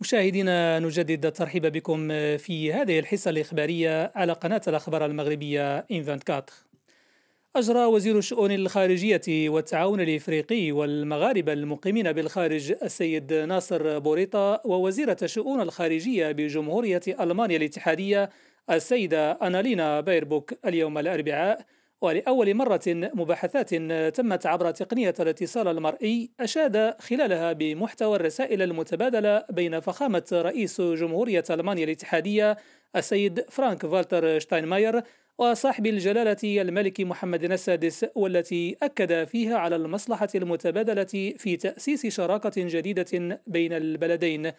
مشاهدينا نجدد الترحيب بكم في هذه الحصة الإخبارية على قناة الأخبار المغربية إن 24 أجرى وزير الشؤون الخارجية والتعاون الإفريقي والمغاربة المقيمين بالخارج السيد ناصر بوريطة ووزيرة الشؤون الخارجية بجمهورية ألمانيا الاتحادية السيدة أنالينا بايربوك اليوم الأربعاء. ولأول مرة مباحثات تمت عبر تقنية الاتصال المرئي أشاد خلالها بمحتوى الرسائل المتبادلة بين فخامة رئيس جمهورية ألمانيا الاتحادية السيد فرانك فالتر شتاينماير وصاحب الجلالة الملك محمد السادس والتي أكد فيها على المصلحة المتبادلة في تأسيس شراكة جديدة بين البلدين.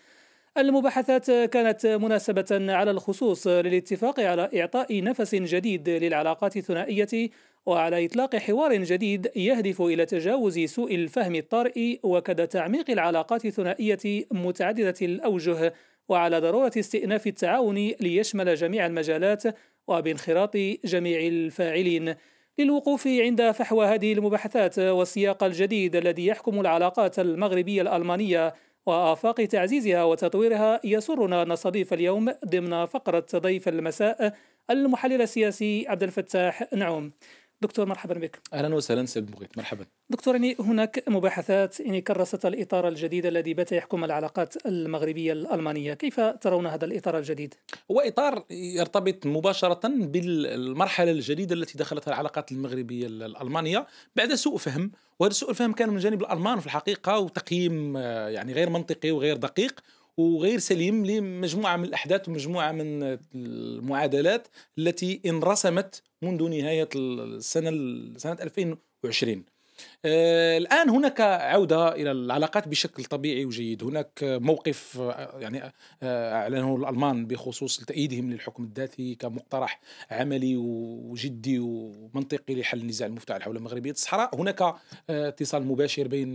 المباحثات كانت مناسبة على الخصوص للاتفاق على إعطاء نفس جديد للعلاقات الثنائية وعلى إطلاق حوار جديد يهدف إلى تجاوز سوء الفهم الطارئ وكذا تعميق العلاقات الثنائية متعددة الأوجه وعلى ضرورة استئناف التعاون ليشمل جميع المجالات وبانخراط جميع الفاعلين. للوقوف عند فحوى هذه المباحثات والسياق الجديد الذي يحكم العلاقات المغربية الألمانية وآفاق تعزيزها وتطويرها يسرنا أن نستضيف اليوم ضمن فقرة ضيف المساء المحلل السياسي عبد الفتاح نعوم. دكتور مرحبا بك. أهلا وسهلا سيد مغيث مرحبا. دكتور يعني هناك مباحثات يعني كرست الإطار الجديد الذي بات يحكم العلاقات المغربية الألمانية، كيف ترون هذا الإطار الجديد؟ هو إطار يرتبط مباشرة بالمرحلة الجديدة التي دخلتها العلاقات المغربية الألمانية بعد سوء فهم، وهذا سوء الفهم كان من جانب الألمان في الحقيقة وتقييم يعني غير منطقي وغير دقيق وغير سليم لمجموعة من الأحداث ومجموعة من المعادلات التي انرسمت منذ نهاية السنة سنة 2020 آه الآن هناك عودة إلى العلاقات بشكل طبيعي وجيد. هناك موقف يعني آه أعلنه الألمان بخصوص تأييدهم للحكم الذاتي كمقترح عملي وجدي ومنطقي لحل النزاع المفتعل حول مغربية الصحراء. هناك آه، اتصال مباشر بين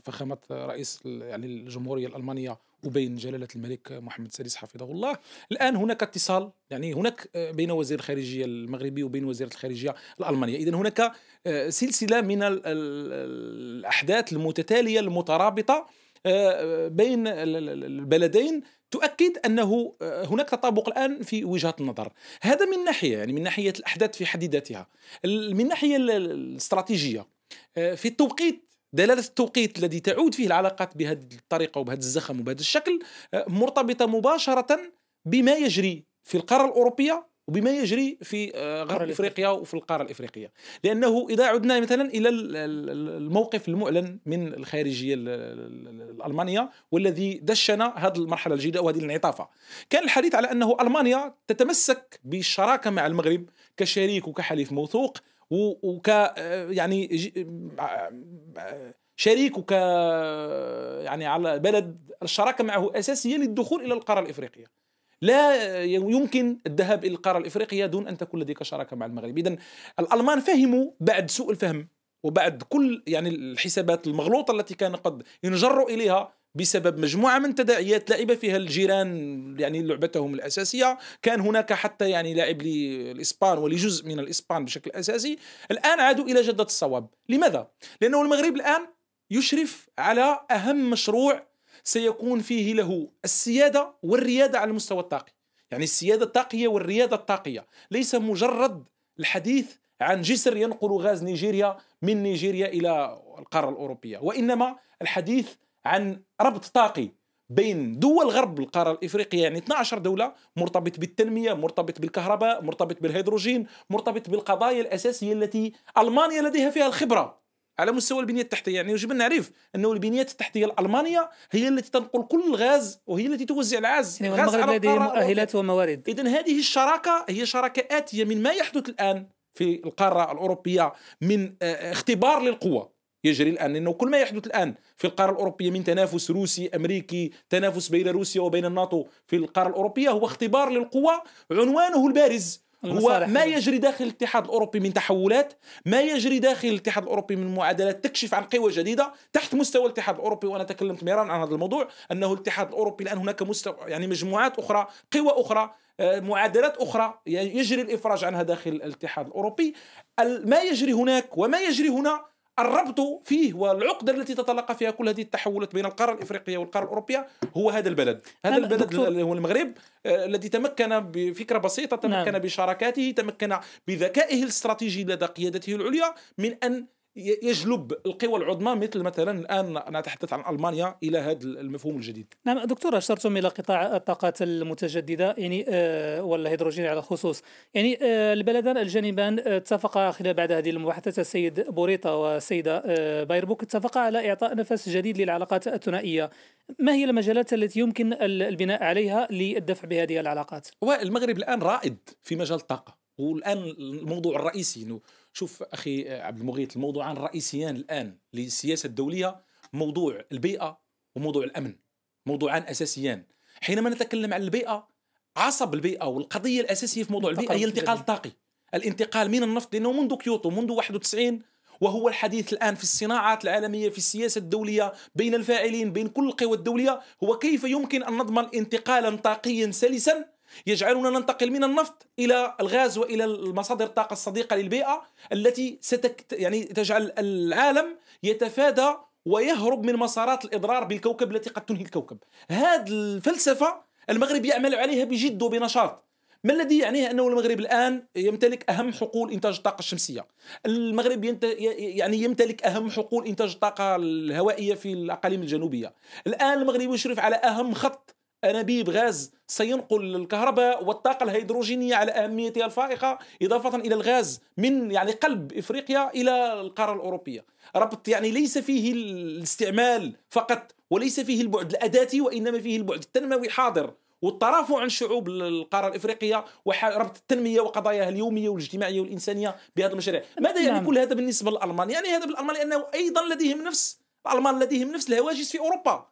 فخامة رئيس يعني الجمهورية الألمانية وبين جلالة الملك محمد السادس حفظه الله. الآن هناك اتصال يعني هناك آه، بين وزير الخارجية المغربي وبين وزيرة الخارجية الألمانية. إذا هناك آه، سلسلة من الأحداث المتتالية المترابطة آه، بين البلدين تؤكد أنه هناك تطابق الآن في وجهات النظر. هذا من ناحية يعني من ناحية الأحداث في حد ذاتها. من ناحية الاستراتيجية في التوقيت دلالة التوقيت الذي تعود فيه العلاقات بهذه الطريقة وبهذا الزخم وبهذا الشكل آه، مرتبطة مباشرة بما يجري في القارة الأوروبية وبما يجري في آه، غرب إفريقيا وفي القارة الإفريقية. لأنه إذا عدنا مثلا إلى الموقف المعلن من الخارجية الالمانيه والذي دشن هذه المرحلة الجديدة وهذه الانعطافة. كان الحديث على أنه ألمانيا تتمسك بالشراكة مع المغرب كشريك وكحليف موثوق وك يعني شريك وك يعني على بلد الشراكة معه أساسية للدخول إلى القارة الإفريقية. لا يمكن الذهاب إلى القارة الإفريقية دون أن تكون لديك شراكة مع المغرب. اذا الألمان فهموا بعد سوء الفهم وبعد كل يعني الحسابات المغلوطة التي كان قد ينجروا إليها بسبب مجموعة من تداعيات لعب فيها الجيران يعني لعبتهم الأساسية. كان هناك حتى يعني لاعب للإسبان ولجزء من الإسبان بشكل أساسي. الآن عادوا إلى جدة الصواب. لماذا؟ لأنه المغرب الآن يشرف على أهم مشروع سيكون فيه له السيادة والريادة على المستوى الطاقي. يعني السيادة الطاقية والريادة الطاقية. ليس مجرد الحديث عن جسر ينقل غاز نيجيريا من نيجيريا إلى القارة الأوروبية وإنما الحديث عن ربط طاقي بين دول غرب القارة الإفريقية يعني 12 دولة مرتبط بالتنمية مرتبط بالكهرباء مرتبط بالهيدروجين مرتبط بالقضايا الأساسية التي ألمانيا لديها فيها الخبرة على مستوى البنية التحتية. يعني يجب أن نعرف أنه البنية التحتية الألمانية هي التي تنقل كل الغاز وهي التي توزع الغاز يعني المغرب لديه مؤهلات وموارد. إذا هذه الشراكة هي شراكة آتية من ما يحدث الآن في القارة الأوروبية من آه، اختبار للقوة. يجري الآن لأنه كل ما يحدث الآن في القارة الأوروبية من تنافس روسي أمريكي تنافس بين روسيا وبين الناتو في القارة الأوروبية هو اختبار للقوى عنوانه البارز هو ما يجري داخل الاتحاد الأوروبي من تحولات ما يجري داخل الاتحاد الأوروبي من معادلات تكشف عن قوى جديدة تحت مستوى الاتحاد الأوروبي وأنا تكلمت مرارا عن هذا الموضوع أنه الاتحاد الأوروبي الآن هناك مستوى يعني مجموعات أخرى قوى أخرى آه، معادلات أخرى يجري الإفراج عنها داخل الاتحاد الأوروبي. ما يجري هناك وما يجري هنا الربط فيه والعقدة التي تتلقى فيها كل هذه التحولات بين القارة الإفريقية والقارة الأوروبية هو هذا البلد هذا نعم، البلد هو المغرب آه، الذي تمكن بفكرة بسيطة تمكن نعم. بشراكاته تمكن بذكائه الاستراتيجي لدى قيادته العليا من أن يجلب القوى العظمى مثل مثلا الآن نتحدث عن ألمانيا إلى هذا المفهوم الجديد. نعم دكتور أشرتم إلى قطاع الطاقات المتجددة يعني آه والهيدروجين على الخصوص. يعني آه البلدان الجانبان آه، اتفقا خلال بعد هذه المباحثات السيد بوريطا والسيدة آه بايربوك اتفقا على إعطاء نفس جديد للعلاقات الثنائية. ما هي المجالات التي يمكن ال- البناء عليها للدفع بهذه العلاقات؟ والمغرب الآن رائد في مجال الطاقة والآن الموضوع الرئيسي إنه شوف أخي عبد المغيث الموضوعان الرئيسيان الآن للسياسة الدولية موضوع البيئة وموضوع الأمن موضوعان أساسيان. حينما نتكلم عن البيئة عصب البيئة والقضية الأساسية في موضوع البيئة هي الانتقال الطاقي الانتقال من النفط لأنه منذ كيوتو منذ 91 وهو الحديث الآن في الصناعات العالمية في السياسة الدولية بين الفاعلين بين كل القوى الدولية هو كيف يمكن أن نضمن انتقالا طاقيا سلسا يجعلنا ننتقل من النفط إلى الغاز وإلى المصادر الطاقة الصديقة للبيئة التي ستك يعني تجعل العالم يتفادى ويهرب من مسارات الإضرار بالكوكب التي قد تنهي الكوكب. هذه الفلسفة المغرب يعمل عليها بجد وبنشاط. ما الذي يعنيه أنه المغرب الآن يمتلك أهم حقول إنتاج الطاقة الشمسية. المغرب ينت... يعني يمتلك أهم حقول إنتاج الطاقة الهوائية في الأقاليم الجنوبية. الآن المغرب يشرف على أهم خط انابيب غاز سينقل الكهرباء والطاقة الهيدروجينية على اهميتها الفائقة إضافة إلى الغاز من يعني قلب إفريقيا إلى القارة الأوروبية ربط يعني ليس فيه الاستعمال فقط وليس فيه البعد الأداتي وإنما فيه البعد التنموي حاضر والترافع عن شعوب القارة الإفريقية وربط التنمية وقضاياها اليومية والاجتماعية والإنسانية بهذه المشاريع، ماذا يعني نعم. كل هذا بالنسبة للألمان؟ يعني هذا بالألمان لأنه أيضا لديهم نفس الألمان لديهم نفس الهواجس في أوروبا.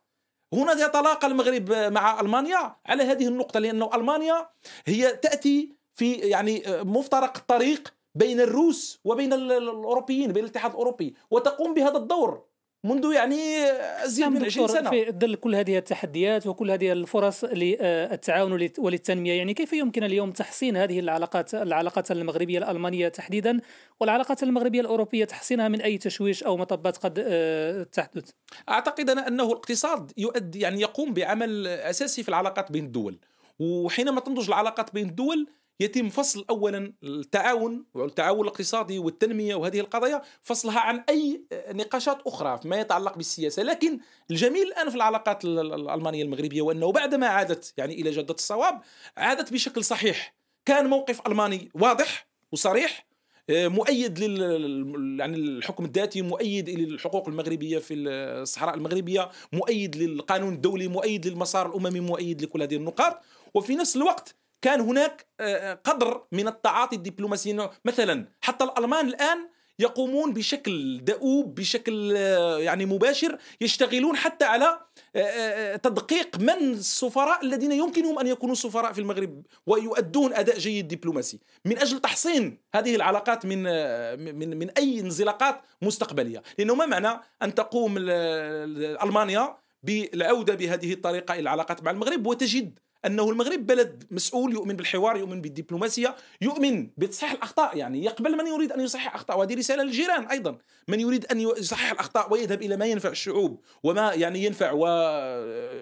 هنا يتلاقى المغرب مع ألمانيا على هذه النقطة لأنه ألمانيا هي تأتي في يعني مفترق الطريق بين الروس وبين الأوروبيين بين الاتحاد الأوروبي وتقوم بهذا الدور. منذ يعني ازيد نعم من 20 دكتور، سنة. في ظل كل هذه التحديات وكل هذه الفرص للتعاون وللتنمية يعني كيف يمكن اليوم تحسين هذه العلاقات العلاقات المغربية الألمانية تحديدا والعلاقات المغربية الأوروبية تحسينها من أي تشويش أو مطبات قد آه، تحدث؟ أعتقد أنا أنه الاقتصاد يؤدي يعني يقوم بعمل أساسي في العلاقات بين الدول. وحينما تنضج العلاقات بين الدول يتم فصل اولا التعاون والتعاون الاقتصادي والتنمية وهذه القضايا فصلها عن أي نقاشات أخرى فيما يتعلق بالسياسة. لكن الجميل الآن في العلاقات ال- الألمانية المغربية وأنه بعدما عادت يعني إلى جدة الصواب عادت بشكل صحيح. كان موقف ألماني واضح وصريح آه، مؤيد لل يعني الحكم الذاتي مؤيد للحقوق المغربية في الصحراء المغربية مؤيد للقانون الدولي مؤيد للمسار الأممي مؤيد لكل هذه النقاط. وفي نفس الوقت كان هناك آه، قدر من التعاطي الدبلوماسي. مثلا حتى الألمان الآن يقومون بشكل دؤوب بشكل آه، يعني مباشر يشتغلون حتى على آه، آه، تدقيق من السفراء الذين يمكنهم أن يكونوا سفراء في المغرب ويؤدون أداء جيد دبلوماسي. من أجل تحصين هذه العلاقات من آه، من من أي انزلاقات مستقبلية. لأنه ما معنى أن تقوم ال- ال- ألمانيا بالعودة بهذه الطريقة إلى العلاقات مع المغرب؟ وتجد أنه المغرب بلد مسؤول يؤمن بالحوار يؤمن بالدبلوماسية يؤمن بتصحيح الأخطاء. يعني يقبل من يريد أن يصحح أخطاء وهذه رسالة للجيران أيضا. من يريد أن يصحح الأخطاء ويذهب إلى ما ينفع الشعوب وما يعني ينفع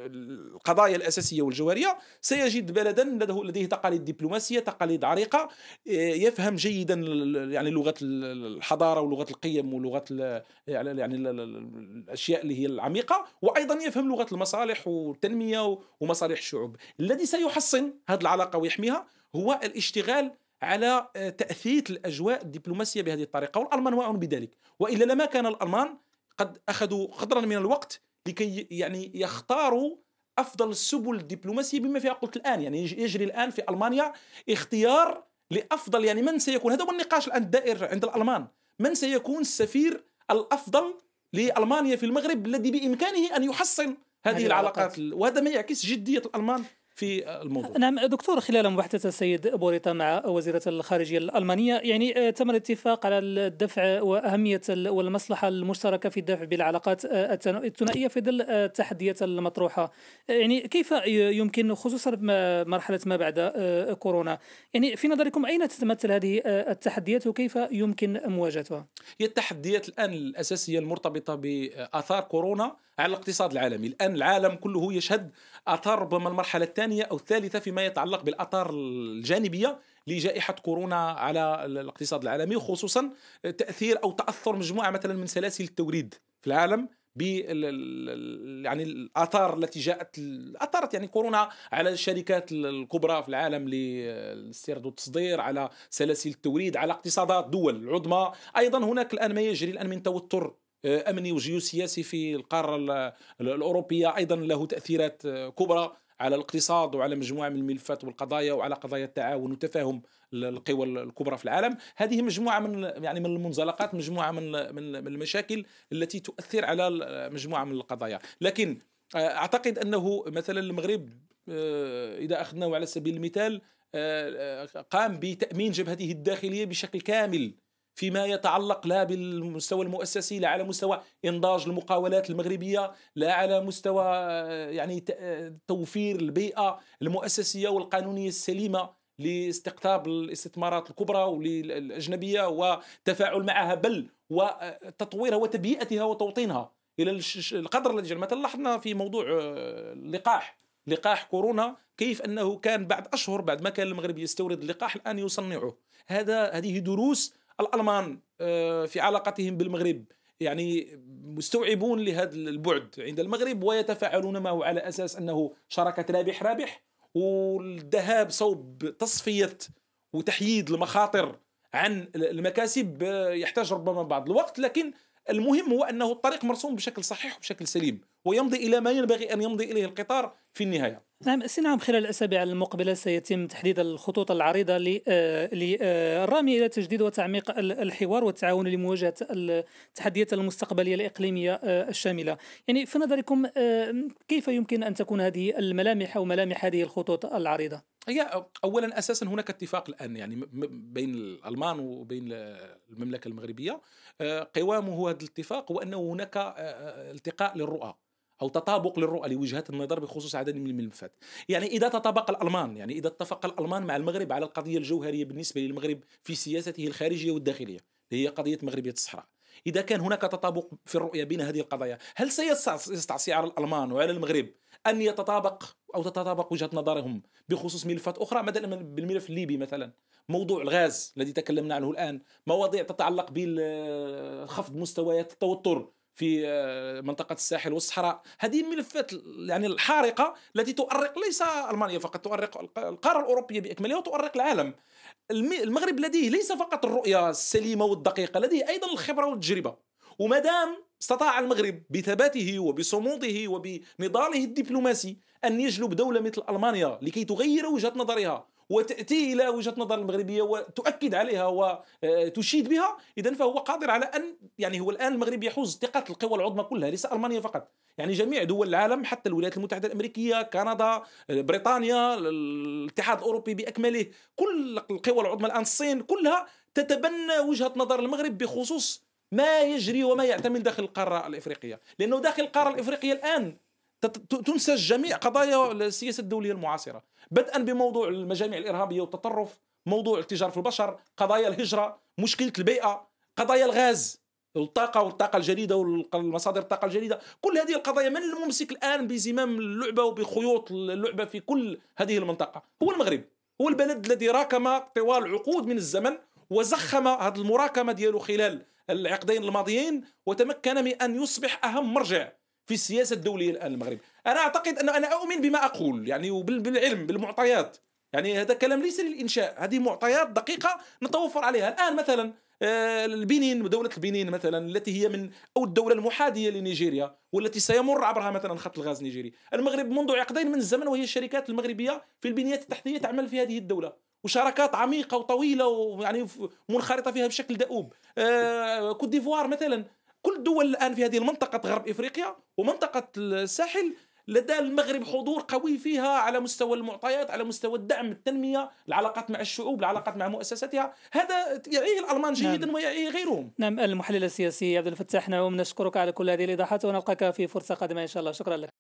والقضايا الأساسية والجوهرية. سيجد بلدا لديه تقاليد دبلوماسية تقاليد عريقة يفهم جيدا يعني لغة الحضارة ولغة القيم ولغة يعني يعني ال- ال- الأشياء اللي هي العميقة. وأيضا يفهم لغة المصالح والتنمية ومصالح الشعوب. الذي سيحسن هذه العلاقة ويحميها هو الاشتغال على آه، تاثير الأجواء الدبلوماسية بهذه الطريقة والألمان واعون بذلك. وإلا لما كان الألمان قد أخذوا قدرا من الوقت لكي يعني يختاروا أفضل السبل الدبلوماسية بما فيها قلت الآن. يعني يج- يجري الآن في ألمانيا اختيار لأفضل يعني من سيكون هذا هو النقاش الآن الدائر عند الألمان. من سيكون السفير الأفضل لألمانيا في المغرب الذي بإمكانه أن يحسن هذه العلاقات. وهذا ما يعكس جدية الألمان. في الموضوع. نعم دكتور خلال محادثة السيد بوريطا مع وزيرة الخارجية الألمانية يعني تم الاتفاق على الدفع وأهمية والمصلحة المشتركة في الدفع بالعلاقات الثنائية في ظل التحديات المطروحة. يعني كيف يمكن خصوصا مرحلة ما بعد كورونا؟ يعني في نظركم أين تتمثل هذه التحديات وكيف يمكن مواجهتها؟ هي التحديات الآن الأساسية المرتبطة بآثار كورونا على الاقتصاد العالمي. الآن العالم كله يشهد آثار ربما المرحلة الثانية أو الثالثة فيما يتعلق بالآثار الجانبية لجائحة كورونا على الاقتصاد العالمي وخصوصا تأثير أو تأثر مجموعة مثلا من سلاسل التوريد في العالم ب يعني الاثار التي جاءت اثرت يعني كورونا على الشركات الكبرى في العالم للاستيراد والتصدير على سلاسل التوريد على اقتصادات دول العظمى أيضا هناك الآن ما يجري الآن من توتر أمني وجيوسياسي في القارة الأوروبية. أيضا له تأثيرات آه، كبرى على الاقتصاد وعلى مجموعة من الملفات والقضايا وعلى قضايا التعاون وتفاهم القوى الكبرى في العالم. هذه مجموعة من يعني من المنزلقات مجموعة من من المشاكل التي تؤثر على مجموعة من القضايا. لكن آه، أعتقد أنه مثلا المغرب إذا أخذناه على سبيل المثال قام بتأمين جبهته الداخلية بشكل كامل فيما يتعلق لا بالمستوى المؤسسي لا على مستوى إنضاج المقاولات المغربية لا على مستوى يعني توفير البيئة المؤسسية والقانونية السليمة لاستقطاب الاستثمارات الكبرى والأجنبية وتفاعل معها بل وتطويرها وتبيئتها وتوطينها إلى القدر الذي مثلا لاحظنا في موضوع اللقاح لقاح كورونا كيف أنه كان بعد أشهر بعد ما كان المغرب يستورد اللقاح الآن يصنعه. هذا هذه دروس الألمان آه، في علاقتهم بالمغرب. يعني مستوعبون لهذا البعد عند المغرب ويتفاعلون معه على أساس أنه شراكة رابح رابح والذهاب صوب تصفية وتحييد المخاطر عن المكاسب آه، يحتاج ربما بعض الوقت. لكن المهم هو أنه الطريق مرسوم بشكل صحيح وبشكل سليم ويمضي إلى ما ينبغي أن يمضي إليه القطار في النهاية. نعم نعم خلال الأسابيع المقبلة سيتم تحديد الخطوط العريضة للرامي آه، إلى تجديد وتعميق الحوار والتعاون لمواجهة التحديات المستقبلية الإقليمية آه، الشاملة يعني في نظركم آه، كيف يمكن أن تكون هذه الملامح أو ملامح هذه الخطوط العريضة؟ هي اولا أساسا هناك اتفاق الآن يعني بين الألمان وبين المملكة المغربية قوامه هذا الاتفاق هو انه هناك التقاء للرؤى أو تطابق للرؤى لوجهات النظر بخصوص عدد من الملفات يعني إذا تطابق الألمان يعني إذا اتفق الألمان مع المغرب على القضية الجوهرية بالنسبة للمغرب في سياسته الخارجية والداخلية اللي هي قضية مغربيه الصحراء. إذا كان هناك تطابق في الرؤية بين هذه القضايا هل سيستعصي على الألمان وعلى المغرب أن يتطابق أو تتطابق وجهة نظرهم بخصوص ملفات أخرى مثلا بالملف الليبي مثلا؟ موضوع الغاز الذي تكلمنا عنه الآن مواضيع تتعلق بخفض مستويات التوتر في آه، منطقة الساحل والصحراء. هذه الملفات يعني الحارقة التي تؤرق ليس ألمانيا فقط تؤرق القارة الأوروبية بأكملها وتؤرق العالم. المغرب لديه ليس فقط الرؤية السليمة والدقيقة لديه أيضا الخبرة والتجربة. وما دام استطاع المغرب بثباته وبصموده وبنضاله الدبلوماسي أن يجلب دولة مثل ألمانيا لكي تغير وجهة نظرها وتأتي إلى وجهة نظر المغربية وتؤكد عليها وتشيد بها اذا فهو قادر على أن يعني هو الآن المغرب يحوز ثقة القوى العظمى كلها ليس ألمانيا فقط. يعني جميع دول العالم حتى الولايات المتحدة الأمريكية كندا بريطانيا الاتحاد الأوروبي بأكمله كل القوى العظمى الآن الصين كلها تتبنى وجهة نظر المغرب بخصوص ما يجري وما يعتمد داخل القارة الإفريقية. لأنه داخل القارة الإفريقية الآن تنسج جميع قضايا السياسة الدولية المعاصرة. بدءا بموضوع المجامع الإرهابية والتطرف موضوع التجاره في البشر قضايا الهجرة مشكلة البيئة قضايا الغاز الطاقة والطاقة الجديدة والمصادر الطاقة الجديدة. كل هذه القضايا من الممسك الآن بزمام اللعبة وبخيوط اللعبة في كل هذه المنطقة. هو المغرب هو البلد الذي راكم طوال عقود من الزمن وزخم هذه المراكمة ديالو خلال العقدين الماضيين وتمكن من أن يصبح أهم مرجع في السياسة الدولية الآن المغرب أنا أعتقد أن أنا أؤمن بما أقول يعني وبالعلم بالمعطيات. يعني هذا كلام ليس للإنشاء هذه معطيات دقيقة نتوفر عليها. الآن مثلا آه، البنين دولة البنين مثلا التي هي من أو الدولة المحاذية لنيجيريا والتي سيمر عبرها مثلا خط الغاز النيجيري المغرب منذ عقدين من الزمن وهي الشركات المغربية في البنيات التحتية تعمل في هذه الدولة. وشراكات عميقة وطويلة ويعني منخرطة فيها بشكل دؤوب. آه كوت ديفوار مثلا. كل الدول الآن في هذه المنطقة غرب إفريقيا ومنطقة الساحل لدى المغرب حضور قوي فيها على مستوى المعطيات على مستوى الدعم التنمية العلاقات مع الشعوب العلاقات مع مؤسساتها هذا يعيه الألمان نعم. جيدا نعم. ويعيه غيرهم نعم المحلل السياسي عبد الفتاح نعوم نشكرك على كل هذه الإيضاحات ونلقاك في فرصة قادمة إن شاء الله شكرا لك